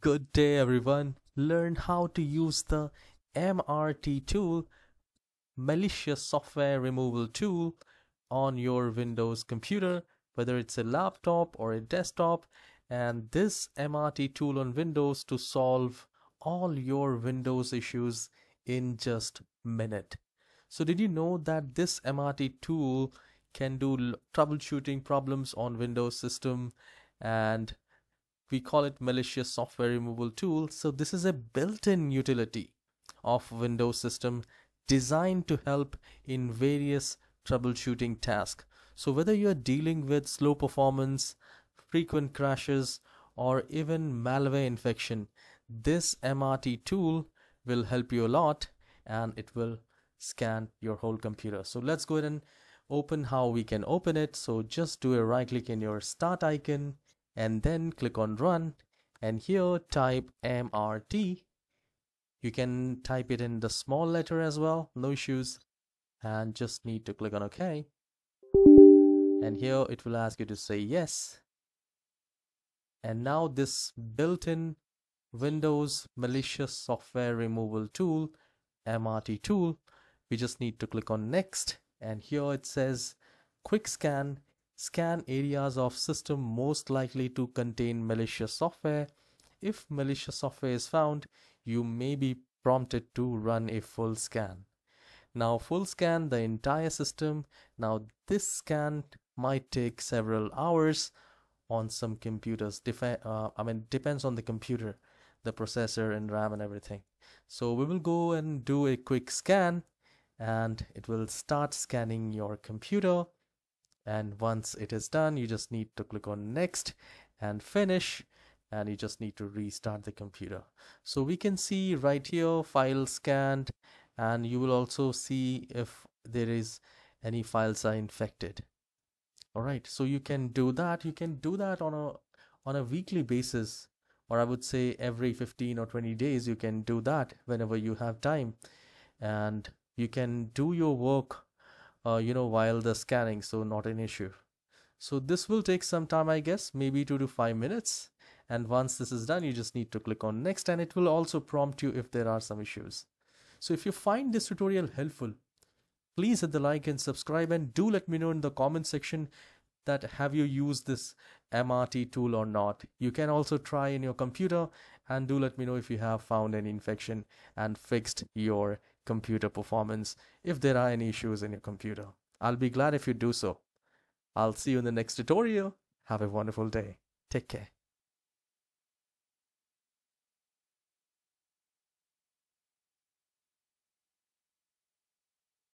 Good day everyone. Learn how to use the MRT tool, malicious software removal tool on your Windows computer, whether it's a laptop or a desktop. And this MRT tool on Windows to solve all your Windows issues in just minute. So did you know that this MRT tool can do troubleshooting problems on Windows system and we call it malicious software removal tool. So this is a built-in utility of windows system designed to help in various troubleshooting tasks. So whether you're dealing with slow performance frequent crashes or even malware infection this mrt tool will help you a lot and it will scan your whole computer. So let's go ahead and open how we can open it. So just do a right click in your start icon and then click on run. And here type MRT you can type it in the small letter as well no issues. And just need to click on OK. And here it will ask you to say yes. And now this built-in Windows malicious software removal tool MRT tool we just need to click on next. And here it says quick scan Scan areas of system most likely to contain malicious software. If malicious software is found, you may be prompted to run a full scan. Now full scan the entire system. Now this scan might take several hours on some computers. Uh, I mean depends on the computer, the processor and RAM and everything. So we will go and do a quick scan and it will start scanning your computer and once it is done you just need to click on next and finish and you just need to restart the computer. So we can see right here file scanned and you will also see if there is any files are infected. All right so you can do that. You can do that on a on a weekly basis or i would say every 15 or 20 days you can do that whenever you have time. And you can do your work uh, you know while the scanning so not an issue. So this will take some time I guess maybe two to five minutes. And once this is done you just need to click on next and it will also prompt you if there are some issues. So if you find this tutorial helpful please hit the like and subscribe and do let me know in the comment section that have you used this MRT tool or not. You can also try in your computer and do let me know if you have found any infection and fixed your computer performance if there are any issues in your computer. I'll be glad if you do so. I'll see you in the next tutorial. Have a wonderful day. Take care.